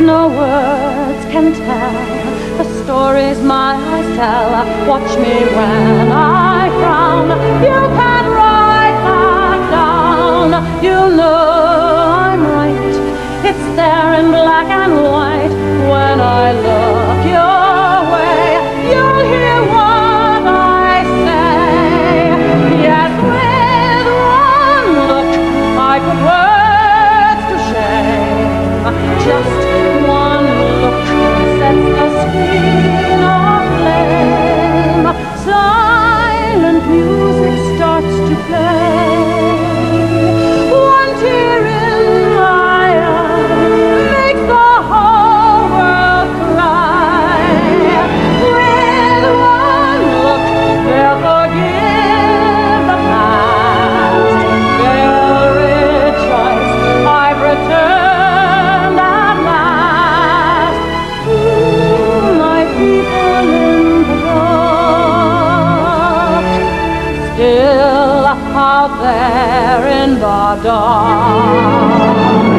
No words can tell the stories my eyes tell. Watch me when I frown. You can write that down. You'll know I'm right. It's there in black and white when I look. Out there in the dark.